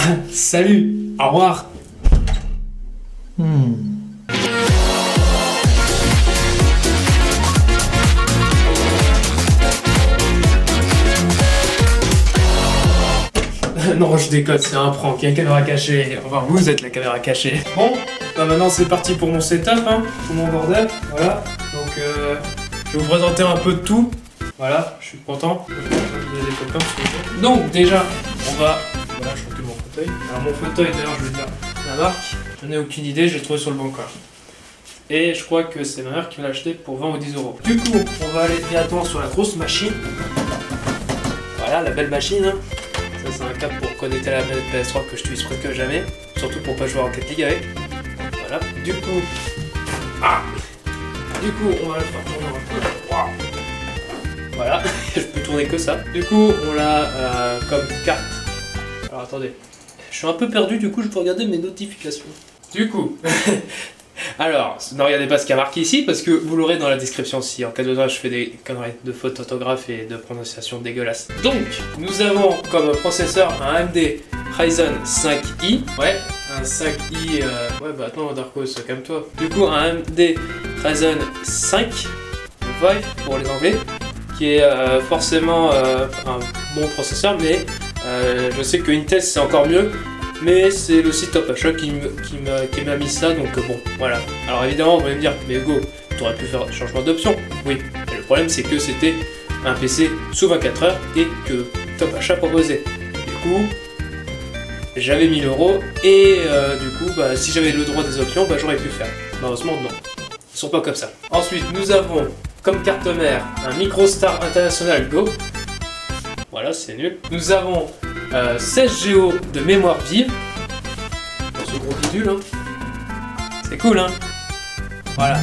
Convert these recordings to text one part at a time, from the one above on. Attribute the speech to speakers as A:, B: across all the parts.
A: Salut, au revoir.
B: Hmm.
A: non, je déconne, c'est un prank, il y a une caméra cachée. Enfin, vous êtes la caméra cachée. Bon, bah maintenant c'est parti pour mon setup, hein, pour mon bordel. Voilà, donc euh, je vais vous présenter un peu de tout. Voilà, je suis content. Donc déjà, on va... Alors mon fauteuil, d'ailleurs, je vais dire la marque. J'en ai aucune idée, je l'ai trouvé sur le bon coin. Et je crois que c'est ma mère qui me l'a acheté pour 20 ou 10 euros. Du coup, on va aller directement sur la grosse machine. Voilà, la belle machine. hein. Ça, c'est un câble pour connecter la manette PS3 que je n'utilise presque jamais. Surtout pour pas jouer en Rocket League avec. Voilà. Du coup. Ah Du coup, on va le faire tourner un peu. Voilà, je peux tourner que ça. Du coup, on l'a euh, comme carte. Alors attendez. Je suis un peu perdu, du coup, je peux regarder mes notifications. Du coup. Alors, ne regardez pas ce qu'il y a marqué ici parce que vous l'aurez dans la description si en cas de besoin je fais des conneries de fautes d'orthographe et de prononciation dégueulasse. Donc, nous avons comme processeur un AMD Ryzen 5i. Ouais, un 5i. euh, Ouais, bah attends, Darkos, calme-toi. Du coup, un AMD Ryzen 5 Vive pour les anglais qui est euh, forcément euh, un bon processeur, mais euh, je sais que Intel c'est encore mieux. Mais c'est le site Top Achat qui m'a mis ça, donc euh, bon, voilà. Alors évidemment, vous allez me dire, mais Hugo, tu aurais pu faire un changement d'option. Oui, mais le problème c'est que c'était un PC sous 24 heures et que Top Achat proposait. Du coup, j'avais 1000 euros et euh, du coup, bah, si j'avais le droit des options, bah, j'aurais pu faire. Malheureusement, non. Ils sont pas comme ça. Ensuite, nous avons comme carte mère un MicroStar International Go. Voilà, c'est nul. Nous avons euh, 16 Go de mémoire vive. Dans ce gros bidule, hein. C'est cool, hein Voilà.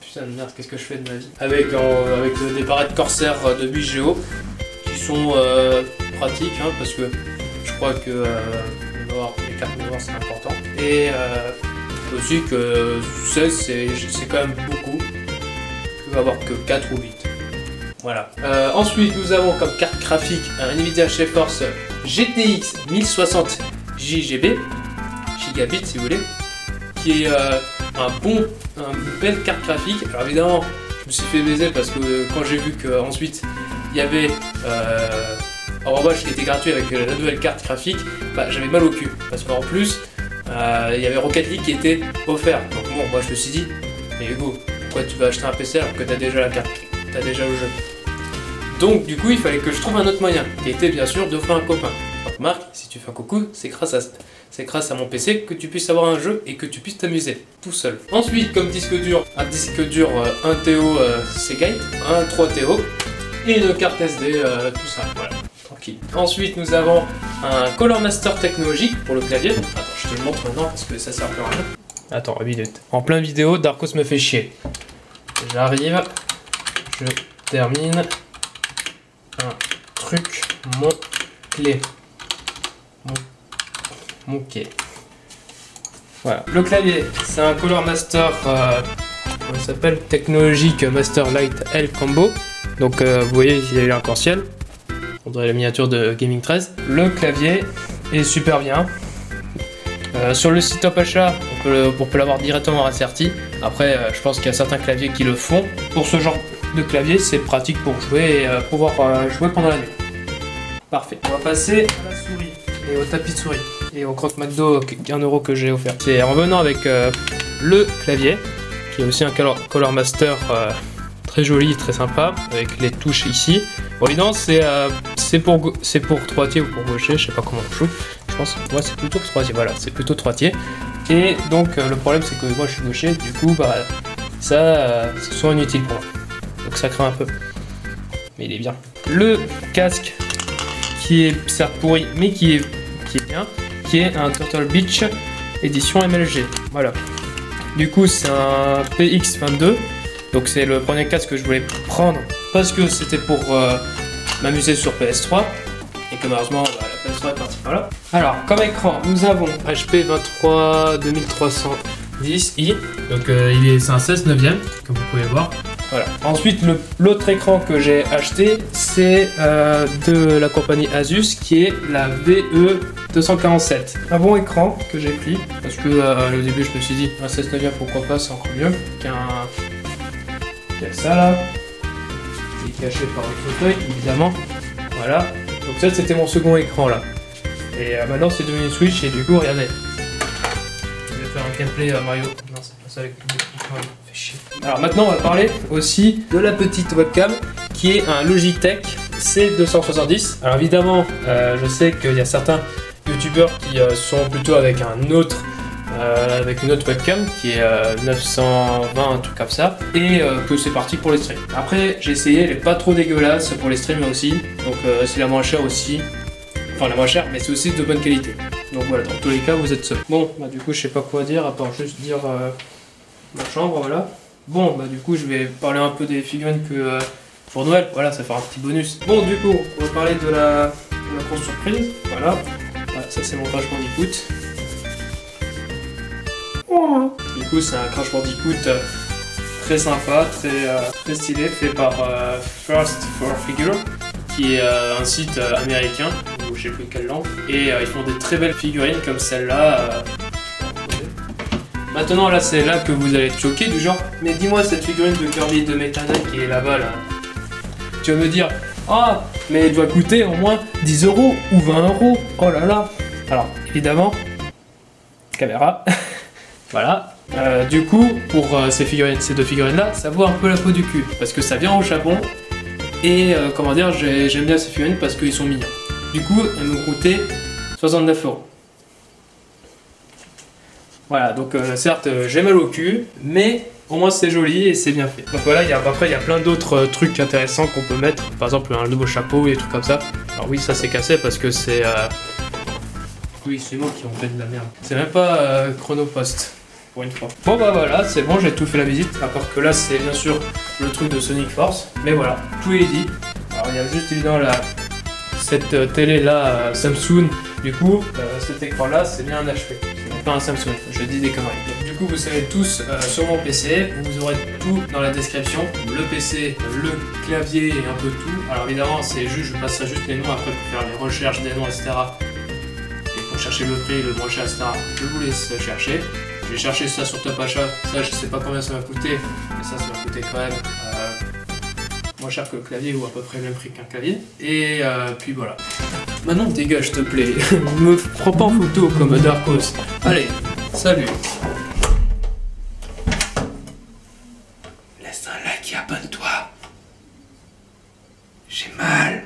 A: Putain de merde, qu'est-ce que je fais de ma vie? Avec, en- avec euh, des barrettes Corsair euh, de 8 Go qui sont euh, pratiques, hein, parce que je crois que euh, les cartes mémoire c'est important. Et euh, aussi que 16 c'est quand même beaucoup. Que avoir que 4 ou 8. Voilà. Euh, ensuite, nous avons comme carte graphique un Nvidia GeForce GTX 1060 JGB, gigabit si vous voulez, qui est euh, un bon, une belle carte graphique. Alors évidemment, je me suis fait baiser parce que euh, quand j'ai vu qu'ensuite il y avait euh, Overwatch qui était gratuit avec euh, la nouvelle carte graphique, bah, j'avais mal au cul parce qu'en plus euh, il y avait Rocket League qui était offert. Donc bon, moi je me suis dit, mais Hugo, pourquoi tu vas acheter un PC alors que t'as déjà la carte, t'as déjà le jeu donc du coup il fallait que je trouve un autre moyen, qui était bien sûr d'offrir un copain. Donc Marc, si tu fais un coucou, c'est grâce à c'est grâce à mon PC que tu puisses avoir un jeu et que tu puisses t'amuser tout seul. Ensuite, comme disque dur, un disque dur euh, 1 TO euh, Seagate, un 3 TO et une carte SD, euh, tout ça, voilà, tranquille. Ensuite, nous avons un Color Master technologique pour le clavier. Attends, je te le montre maintenant parce que ça sert plus à rien. Attends, une minute. En plein vidéo, Darkos me fait chier. J'arrive, je termine un truc, mon clé. Mon, quai. Voilà. Le clavier, c'est un Color Master, euh, s'appelle? Technologique Master Light L Combo. Donc euh, vous voyez, il y a l'arc-en-ciel. On dirait la miniature de Gaming 13. Le clavier est super bien. Euh, sur le site Top Achat, on peut, le- on peut l'avoir directement asserti. Après, euh, je pense qu'il y a certains claviers qui le font. Pour ce genre de clavier, c'est pratique pour jouer et euh, pouvoir euh, jouer pendant la nuit. Parfait. On va passer à la souris et au tapis de souris et au croque McDo 1 euro que j'ai offert. C'est en venant avec euh, le clavier, qui est aussi un Color, Master très joli, très sympa, avec les touches ici. Bon, évidemment, c'est pour, pour droitier ou pour gaucher, je sais pas comment on joue. Je pense, moi c'est plutôt droitier, voilà, c'est plutôt droitier. Et donc le problème c'est que moi je suis gaucher, du coup bah ça c'est souvent inutile pour moi. Donc ça craint un peu. Mais il est bien. Le casque qui est certes pourri mais qui est, qui est bien, qui est un Turtle Beach édition MLG. Voilà. Du coup c'est un PX22. Donc c'est le premier casque que je voulais prendre parce que c'était pour euh, m'amuser sur PS3 et que malheureusement bah, la PS3 est partie par là. Alors comme écran nous avons HP 23 2310i donc euh, il est c'est un 16 9 comme vous pouvez voir Ensuite, l'autre écran que j'ai acheté, c'est euh, de la compagnie Asus, qui est la VE 247. Un bon écran que j'ai pris, parce que euh, au début je me suis dit, un 16 neuvième pourquoi pas, c'est encore mieux qu'un... qu'un ça là. Il est caché par le fauteuil, évidemment. Voilà. Donc ça, c'était mon second écran là. Et euh, maintenant, c'est devenu une Switch, et du coup, regardez. Un gameplay Mario. Non, avec. Alors maintenant, on va parler aussi de la petite webcam qui est un Logitech C270. Alors évidemment, euh, je sais qu'il y a certains youtubeurs qui euh, sont plutôt avec un autre. euh, avec une autre webcam qui est euh, 920, un truc comme ça, et que c'est parti pour les streams. Après, j'ai essayé, elle est pas trop dégueulasse pour les streams aussi, donc c'est la moins chère aussi, enfin la moins chère, mais c'est aussi de bonne qualité. Donc voilà, dans tous les cas, vous êtes seul. Bon, bah du coup, je sais pas quoi dire à part juste dire euh, ma chambre, voilà. Bon, bah du coup, je vais parler un peu des figurines que euh, pour Noël, voilà, ça fera un petit bonus. Bon, du coup, on va parler de la, de grosse surprise, voilà. Voilà, ça c'est mon Crash Bandicoot. Du coup, c'est un Crash Bandicoot euh, très sympa, très, très stylé, fait par First for Figure, qui est un site américain, je sais plus quelle langue, et euh, ils font des très belles figurines comme celle-là. euh. Maintenant, là, c'est là que vous allez être choqué, du genre, mais dis-moi cette figurine de Kirby de Meta Knight qui est là-bas, là. Tu vas me dire, ah, mais elle doit coûter au moins 10 euros ou 20 euros. Oh là là. Alors, évidemment, caméra. voilà. Euh, du coup, pour ces, figurines, ces deux figurines-là, ça vaut un peu la peau du cul. Parce que ça vient au Japon. Et comment dire, j'ai- j'aime bien ces figurines parce qu'ils sont mignons. Du coup, elles me coûtaient 69 euros. Voilà, donc euh, certes, euh, j'ai mal au cul, mais au moins c'est joli et c'est bien fait. Donc voilà, il y a, après il y a plein d'autres euh, trucs intéressants qu'on peut mettre. Par exemple, un nouveau chapeau et des trucs comme ça. Alors oui, ça c'est cassé parce que c'est... euh, Oui, c'est moi qui ont fait de la merde. C'est même pas euh, Chronopost, pour une fois. Bon bah voilà, c'est bon, j'ai tout fait la visite. À part que là, c'est bien sûr le truc de Sonic Force. Mais voilà, tout est dit. Alors il y a juste évidemment la... cette euh, télé là, Samsung. Du coup, euh, cet écran là, c'est bien un HP. Pas un Samsung, je dis des conneries. Du coup, vous savez tous euh, sur mon PC, vous aurez tout dans la description. Le PC, le clavier et un peu tout. Alors évidemment, c'est juste, je passerai juste les noms après pour faire les recherches des noms, etc. Et pour chercher le prix, le cher, etc. Je vous laisse chercher. J'ai cherché ça sur Top Achat, ça je sais pas combien ça m'a coûté, mais ça ça m'a coûté quand même euh, moins cher que le clavier ou à peu près le même prix qu'un clavier. Et euh, puis voilà. Maintenant dégage s'il te plaît, me prends pas en photo comme Darkos. Allez, salut Laisse un like et abonne-toi. J'ai mal.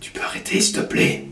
A: Tu peux arrêter s'il te plaît?